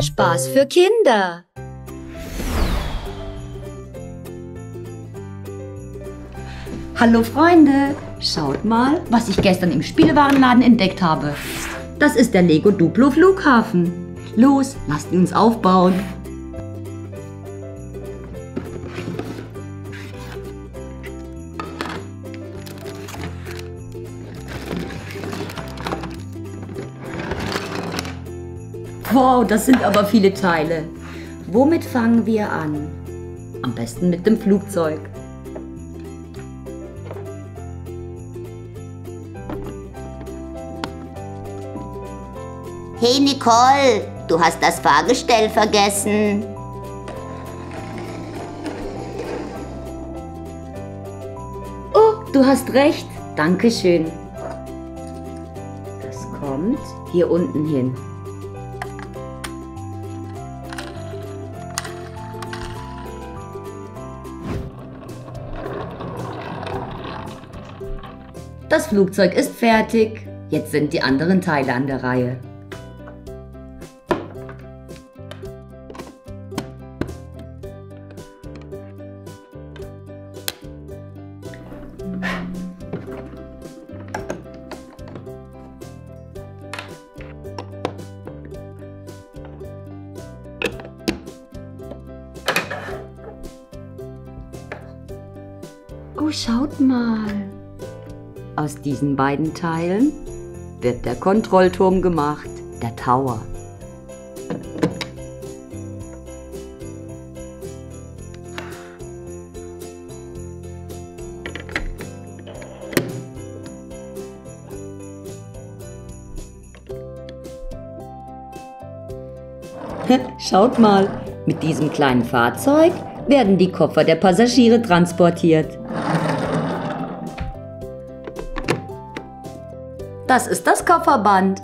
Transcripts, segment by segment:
Spaß für Kinder. Hallo Freunde, schaut mal, was ich gestern im Spielwarenladen entdeckt habe. Das ist der Lego Duplo Flughafen. Los, lasst uns aufbauen. Wow, das sind aber viele Teile. Womit fangen wir an? Am besten mit dem Flugzeug. Hey Nicole, du hast das Fahrgestell vergessen. Oh, du hast recht. Dankeschön. Das kommt hier unten hin. Das Flugzeug ist fertig. Jetzt sind die anderen Teile an der Reihe. Oh, schaut mal. Aus diesen beiden Teilen wird der Kontrollturm gemacht, der Tower. Schaut mal, mit diesem kleinen Fahrzeug werden die Koffer der Passagiere transportiert. Das ist das Kofferband.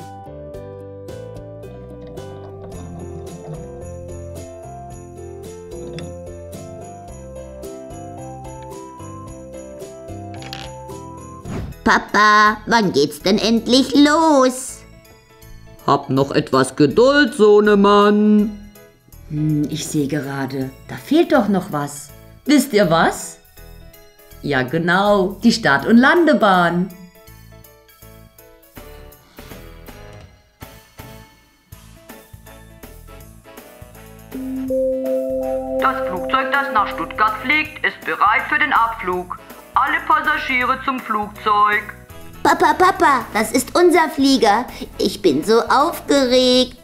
Papa, wann geht's denn endlich los? Hab noch etwas Geduld, Sohnemann. Hm, ich sehe gerade, da fehlt doch noch was. Wisst ihr was? Ja genau, die Start- und Landebahn. Das Flugzeug, das nach Stuttgart fliegt, ist bereit für den Abflug. Alle Passagiere zum Flugzeug. Papa, Papa, das ist unser Flieger. Ich bin so aufgeregt.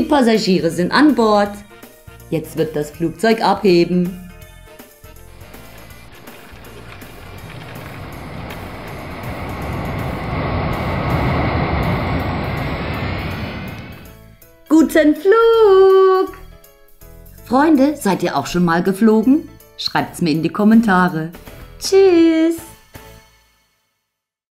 Die Passagiere sind an Bord. Jetzt wird das Flugzeug abheben. Guten Flug! Freunde, seid ihr auch schon mal geflogen? Schreibt's mir in die Kommentare. Tschüss!